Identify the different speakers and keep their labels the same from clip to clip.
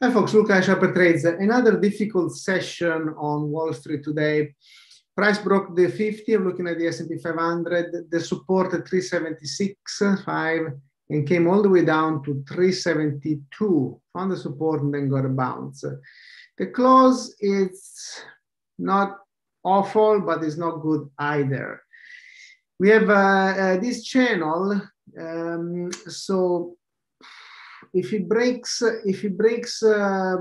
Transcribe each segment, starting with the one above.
Speaker 1: Hi folks, Luca Trades. Another difficult session on Wall Street today. Price broke the 50, I'm looking at the S&P 500, the support at 376.5 and came all the way down to 372, found the support and then got a bounce. The close is not awful, but it's not good either. We have uh, uh, this channel, um, so if it breaks if it breaks uh,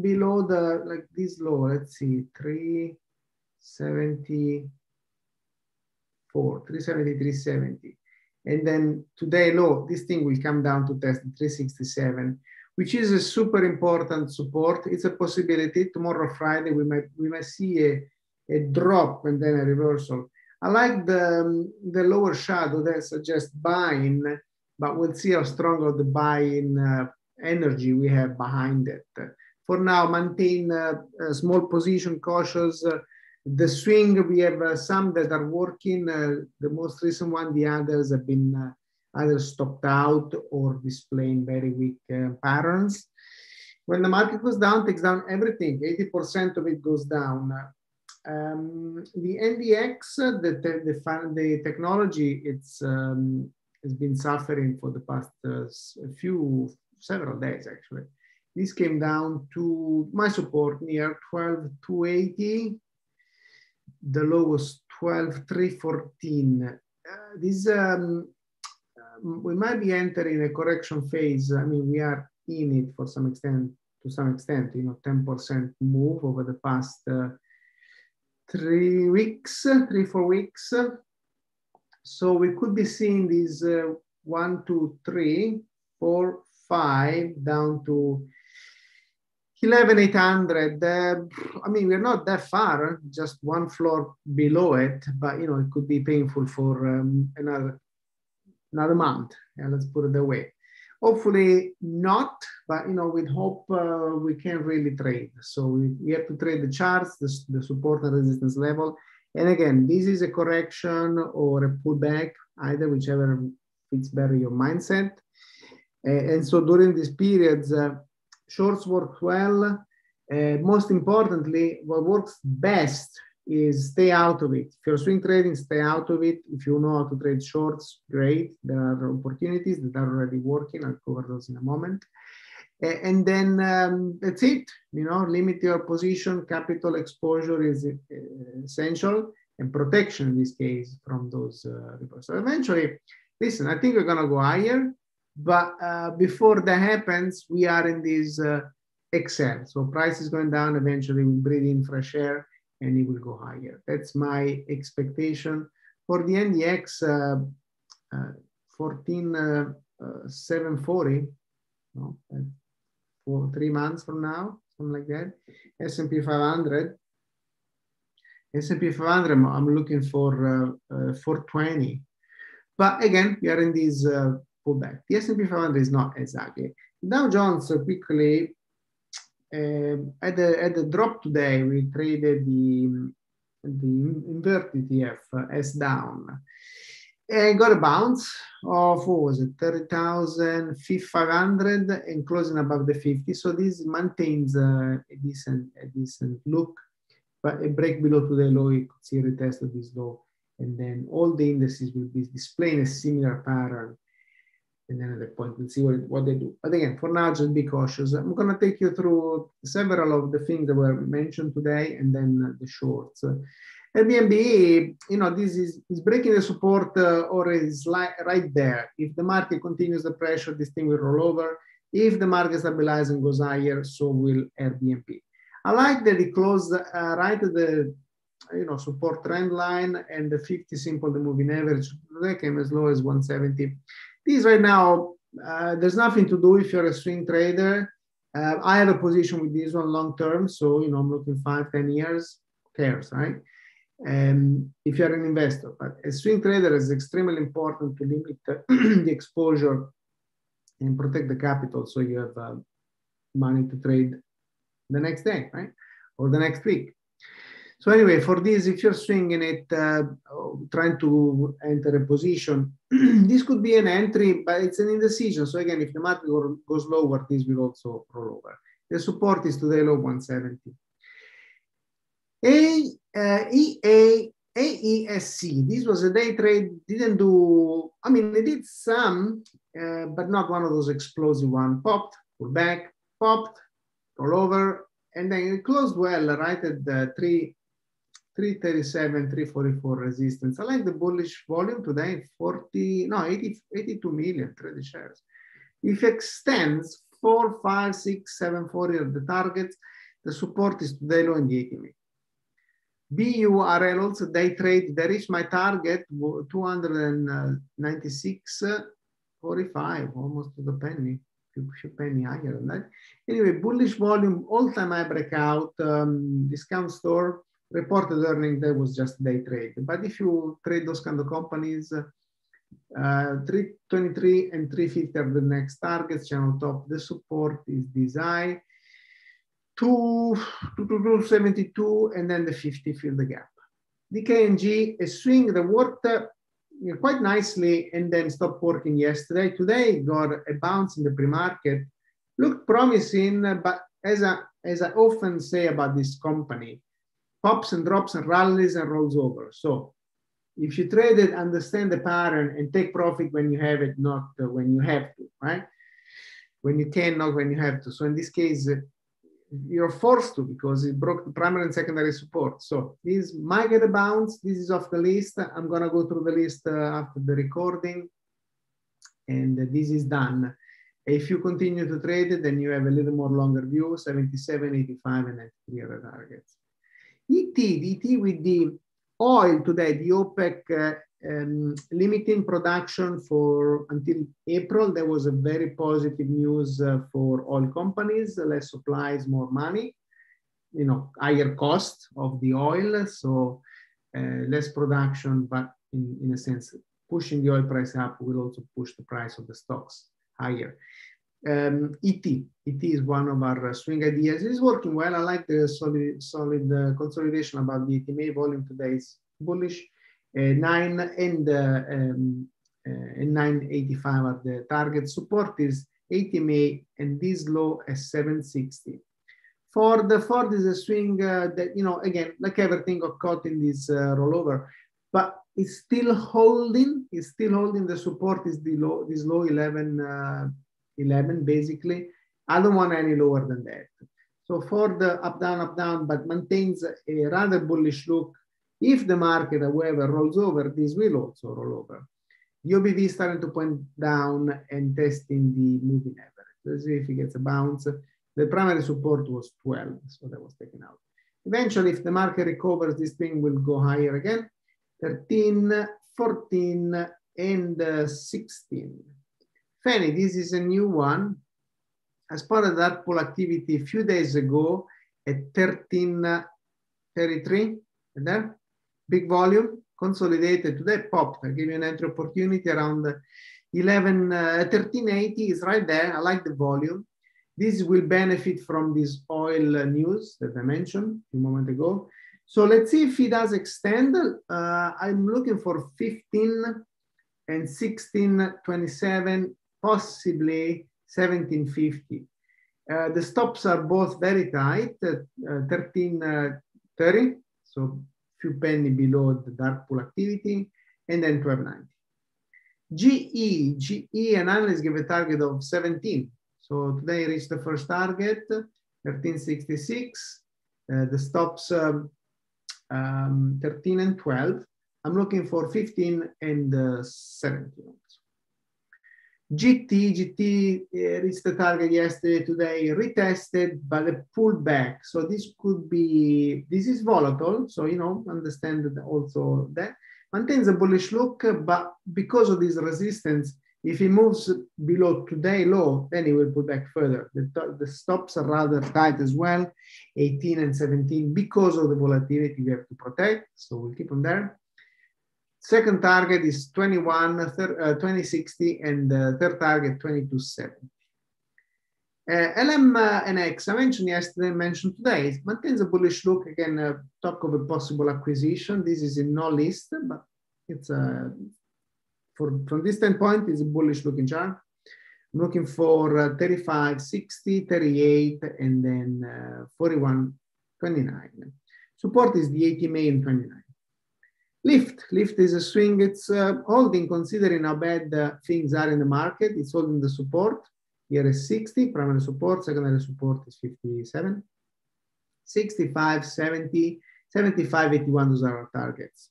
Speaker 1: below the like this low let's see 374 370 370 and then today low this thing will come down to test 367 which is a super important support. It's a possibility. Tomorrow friday we might we might see a, a drop and then a reversal. I like the the lower shadow that suggests buying but we'll see how strong of the buy-in uh, energy we have behind it. For now, maintain uh, a small position, cautious. The swing, we have uh, some that are working. Uh, the most recent one, the others have been either stopped out or displaying very weak patterns. When the market goes down, takes down everything. 80% of it goes down. Um, the NDX, the, the, the, the technology, it's um, has been suffering for the past uh, few, several days actually. This came down to my support near 12,280. The low was 12,314. Uh, this, um, um, we might be entering a correction phase. I mean, we are in it for some extent, to some extent, you know, 10% move over the past uh, three weeks, three, four weeks. So we could be seeing these uh, one, two, three, four, five, down to 11,800. Uh, I mean, we're not that far, just one floor below it, but you know, it could be painful for um, another another month. Yeah, let's put it that way. Hopefully not, but you know, with hope uh, we can really trade. So we, we have to trade the charts, the, the support and resistance level, and again, this is a correction or a pullback, either whichever fits better your mindset. Uh, and so during these periods, uh, shorts work well. Uh, most importantly, what works best is stay out of it. If you're swing trading, stay out of it. If you know how to trade shorts, great. There are opportunities that are already working. I'll cover those in a moment and then um, that's it. You know limit your position. Capital exposure is uh, essential and protection in this case from those uh, reports. So eventually listen i think we're going to go higher but uh, before that happens we are in this uh, excel. So price is going down. Eventually we breathe in fresh air and it will go higher. That's my expectation. For the ndx uh, uh, 14 uh, 740 no, for three months from now, something like that. S&P 500. S&P 500, I'm looking for uh, uh, 420. But again, we are in this uh, pullback. The S&P 500 is not exactly. Dow Jones uh, quickly, at, the, at drop today, we traded the, the inverted ETF as down and got a bounce of what was it? 30,500 and closing above the 50 so this maintains uh, a decent a decent look but a break below to the low you could see a retest of this low. And then all the indices will be displaying a similar pattern. And then at that point we'll see what, what they do. But again for now just be cautious. I'm going to take you through several of the things that were mentioned today and then the shorts Airbnb, you know, this is, is breaking the support uh, or is right there. If the market continues the pressure, this thing will roll over. If the market stabilizes and goes higher, so will Airbnb. I like that it closed uh, right at the you know support trend line and the 50 simple the moving average they came as low as 170 these right now uh, there's nothing to do if you're a swing trader uh, i have a position with this one long term so you know i'm looking five ten years cares right um, if you're an investor. But a swing trader is extremely important to limit the exposure and protect the capital so you have uh, money to trade the next day, right? Or the next week. So anyway, for this, if you're swinging it, uh, trying to enter a position, this could be an entry, but it's an indecision. So again, if the market goes lower, this will also roll over. The support is today low 170. A, uh, EA, AESE, this was a day trade, didn't do, I mean, it did some, uh, but not one of those explosive one. Popped, pull back, popped, roll over, and then it closed well, right at the three, 337, 344 resistance. I like the bullish volume today, 40, no, 80, 82 million traded shares. If extends four, five, six, seven, four are the targets, the support is today low in the 80 million. BURL also day trade, they my target 296, 45, almost to the penny, few, penny higher than that. Anyway, bullish volume, all-time high breakout, um, discount store, reported earning that was just day trade. But if you trade those kind of companies, uh, 323 and 350 are the next targets, channel top. The support is this. 2, 272 and then the 50 fill the gap. DKNG, a swing that worked uh, quite nicely and then stopped working yesterday. Today got a bounce in the pre-market. Looked promising, but as I, as I often say about this company, pops and drops and rallies and rolls over. So if you trade it, understand the pattern and take profit when you have it, not uh, when you have to, right? When you can, not when you have to. So in this case, uh, you're forced to because it broke the primary and secondary support. So this might get a bounce. This is off the list. I'm gonna go through the list uh, after the recording and this is done. If you continue to trade it, then you have a little more longer view, 77, 85, and 93 other targets. ET, ET with the oil today, the OPEC uh, um, limiting production for until April. There was a very positive news uh, for oil companies, less supplies, more money, you know, higher cost of the oil. So uh, less production, but in, in a sense, pushing the oil price up will also push the price of the stocks higher. Um, ET, ET is one of our swing ideas. It's working well. I like the solid, solid uh, consolidation about the 80MA volume today is bullish. Uh, nine and, uh, um, uh, and 985 are the target. Support is 80 MA and this low as 760. For the Ford is a swing that, you know, again, like everything got caught in this rollover, but it's still holding, it's still holding the support is the low, this low 11, uh, 11 basically. I don't want any lower than that. So for the up, down, up, down, but maintains a rather bullish look if the market, however, rolls over, this will also roll over. The OBV starting to point down and testing the moving average. Let's see if it gets a bounce. The primary support was 12, so that was taken out. Eventually, if the market recovers, this thing will go higher again. 13, 14, and uh, 16. Fanny, this is a new one. As part of dark pool activity a few days ago at 1333, there, big volume, consolidated today, popped. I give you an entry opportunity around 11, uh, 1380 is right there. I like the volume. This will benefit from this oil news that I mentioned a moment ago. So let's see if it does extend. Uh, I'm looking for 15 and 16, 27, possibly 1750. Uh, the stops are both very tight, uh, 1330, uh, so few penny below the dark pool activity, and then 1290. GE, GE and analysts give a target of 17. So today reached the first target, 1366. Uh, the stops um, um, 13 and 12. I'm looking for 15 and uh, 17. GT, GT uh, reached the target yesterday, today retested, but a pullback. So this could be, this is volatile. So, you know, understand that also that maintains a bullish look, but because of this resistance, if it moves below today low, then it will pull back further. The, the stops are rather tight as well, 18 and 17, because of the volatility we have to protect. So we'll keep them there. Second target is 21, thir, uh, 2060, and the third target 2270. Uh, LMNX, I mentioned yesterday, mentioned today, it maintains a bullish look. Again, uh, talk of a possible acquisition. This is in no list, but it's a, uh, for, from this standpoint, it's a bullish looking chart. I'm looking for uh, 35, 60, 38, and then uh, 41, 29. Support is the 80 May and 29. Lyft, Lyft is a swing. It's uh, holding, considering how bad uh, things are in the market. It's holding the support. Here is 60, primary support, secondary support is 57. 65, 70, 75, 81, those are our targets.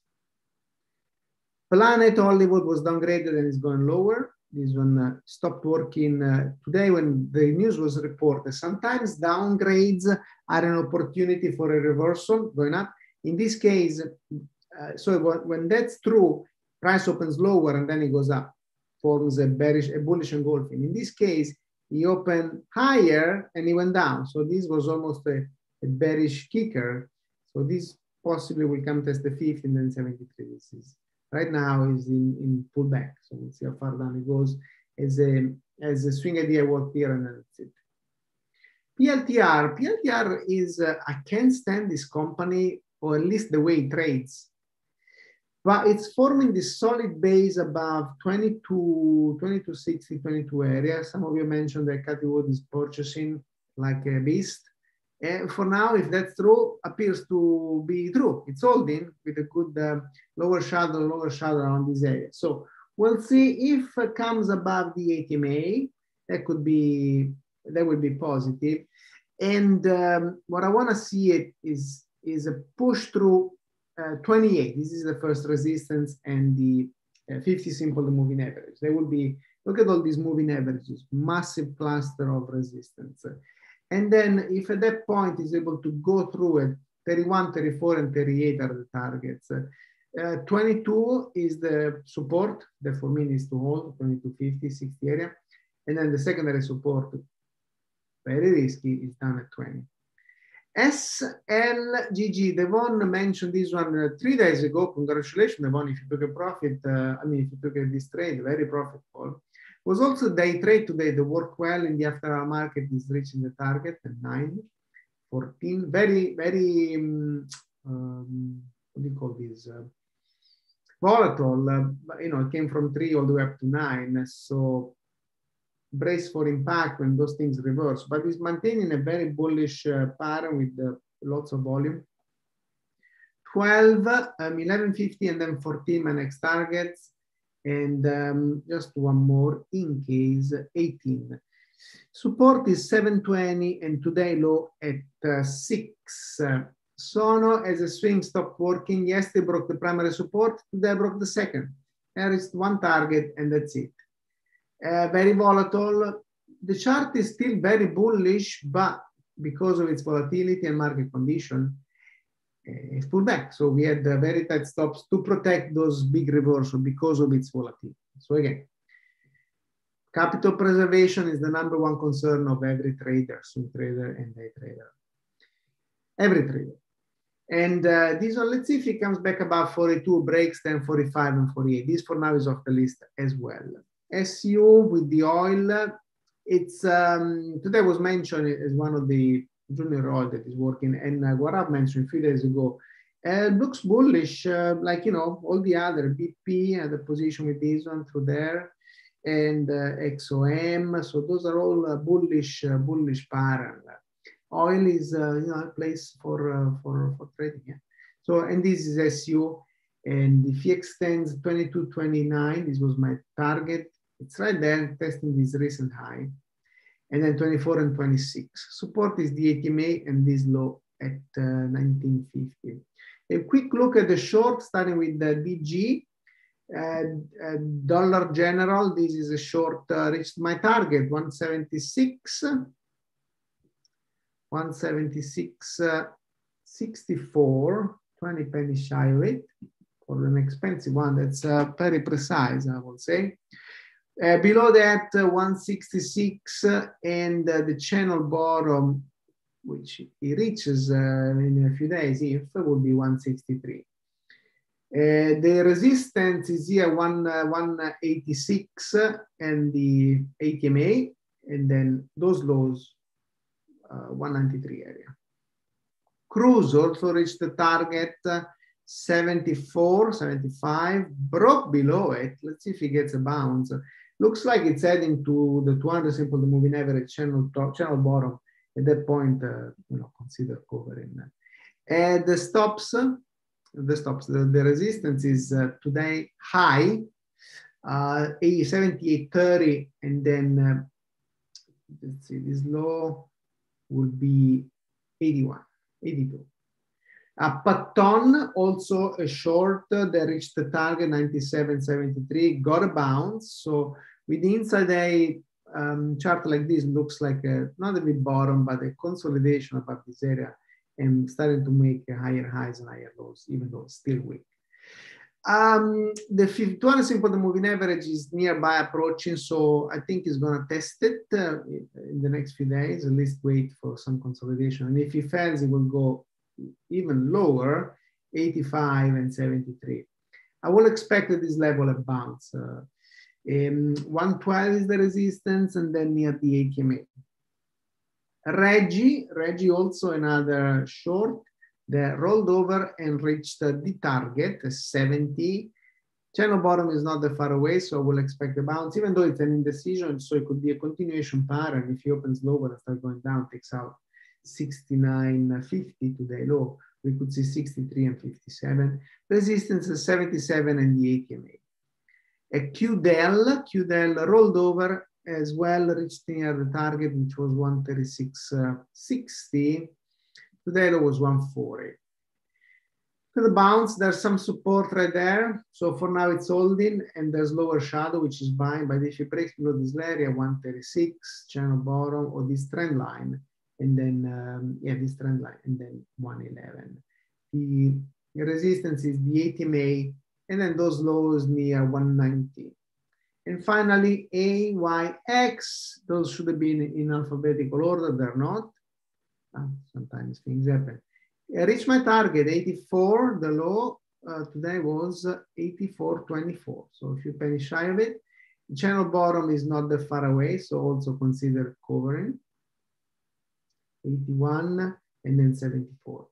Speaker 1: Planet Hollywood was downgraded and is going lower. This one uh, stopped working uh, today when the news was reported. Sometimes downgrades are an opportunity for a reversal going up. In this case, uh, so when that's true, price opens lower and then it goes up, forms a bearish, a bullish engulfing. In this case, he opened higher and he went down. So this was almost a, a bearish kicker. So this possibly will come test the 50 and then 73. This is right now is in, in pullback. So we'll see how far down it goes as a, as a swing idea worked here and that's it. PLTR, PLTR is, uh, I can't stand this company or at least the way it trades but it's forming this solid base above 22, 22, 60, 22 area. Some of you mentioned that Cathie Wood is purchasing like a beast. And for now, if that's true, appears to be true. It's holding with a good uh, lower shadow, lower shadow around this area. So we'll see if it comes above the 80MA. That could be, that would be positive. And um, what I want to see it is, is a push through 28, this is the first resistance and the uh, 50 simple moving average. There will be, look at all these moving averages, massive cluster of resistance. And then if at that point is able to go through it, 31, 34, and 38 are the targets. Uh, 22 is the support that for me needs to hold, 22, 50, 60 area. And then the secondary support, very risky, is down at 20. SLGG, Devon mentioned this one uh, three days ago. Congratulations, Devon, if you took a profit. Uh, I mean, if you took a, this trade, very profitable. Was also day trade today. The work well in the after market is reaching the target at 9, 14. Very, very, um, um, what do you call this? Uh, volatile. Uh, you know, it came from 3 all the way up to 9. So brace for impact when those things reverse, but is maintaining a very bullish uh, pattern with uh, lots of volume. 12, um, 1150, and then 14 my next targets. And um, just one more in case 18. Support is 720 and today low at uh, 6. Sono as a swing stopped working. Yesterday broke the primary support, today broke the second. There is one target and that's it uh, very volatile. The chart is still very bullish, but because of its volatility and market condition, uh, it's pulled back. So we had very tight stops to protect those big reversals because of its volatility. So again, capital preservation is the number one concern of every trader, swing trader and day trader. Every trader. And uh, this one, let's see if it comes back above 42, breaks then 45 and 48. This for now is off the list as well. SU with the oil. It's um, today was mentioned as one of the junior oil that is working, and uh, what I've mentioned a few days ago. Uh, looks bullish, uh, like you know all the other BP had a position with this one through there, and uh, XOM. So those are all uh, bullish, uh, bullish pattern. Oil is uh, you know a place for for for trading. Yeah. So and this is SU, and if he extends 22.29, this was my target it's right there testing this recent high. And then 24 and 26. Support is the 80MA and this low at uh, 1950. A quick look at the short starting with the DG. Uh, uh, dollar general, this is a short, uh, reached my target, 176. 176, uh, 64, 20 pennies shy of it for an expensive one that's uh, very precise, I would say. Uh, below that, uh, 166 uh, and uh, the channel bottom, which it reaches uh, in a few days, if will be 163. the resistance is here one, 186 and the 80MA, and then those lows, uh, 193 area. Cruise also reached the target uh, 74, 75, broke below it. Let's see if he gets a bounce. Looks like it's heading to the 200 simple moving average channel top, channel bottom. At that point, uh, you know, consider covering. And the stops, the stops, the, the resistance is uh, today high, uh, 78.30, and then uh, let's see, this low will be 81, 82. Uh, Patton, also a short, uh, they reached the target 97.73, got a bounce. So with the inside a um, chart like this, looks like a, not a big bottom, but a consolidation above this area and starting to make higher highs and higher lows, even though it's still weak. Um, the 200 simple moving average is nearby approaching, so I think it's going to test it uh, in the next few days. At least wait for some consolidation, and if it fails, it will go even lower, 85 and 73. I will expect at this level a bounce. Uh, um, 112 is the resistance, and then near the 80MA. Reggie, Reggie also another short that rolled over and reached the target, 70. Channel bottom is not that far away, so I will expect a bounce, even though it's an indecision, so it could be a continuation pattern. If he opens lower and starts going down, takes out 69.50 today low, we could see 63 and 57. Resistance is 77 and the 80MA. A QDEL, QDEL rolled over as well, reached near the target, which was 136.60. Today it was 140. To the bounce, there's some support right there. So for now it's holding and there's lower shadow, which is buying, but if it breaks below this area, 136, channel bottom, or this trend line, and then, um, yeah, this trend line, and then 111. The resistance is the 80MA, and then those lows near 190. And finally, A, Y, X, those should have been in alphabetical order, they're not. Uh, sometimes things happen. I reached my target, 84, the low uh, today was 84.24. So a few pennies shy of it. Channel bottom is not that far away, so also consider covering. 81 and then 74.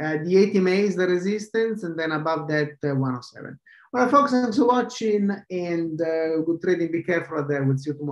Speaker 1: Uh, the 80MA is the resistance, and then above that, uh, 107. All right, folks, thanks for watching and uh, good trading. Be careful out there. We'll see you tomorrow.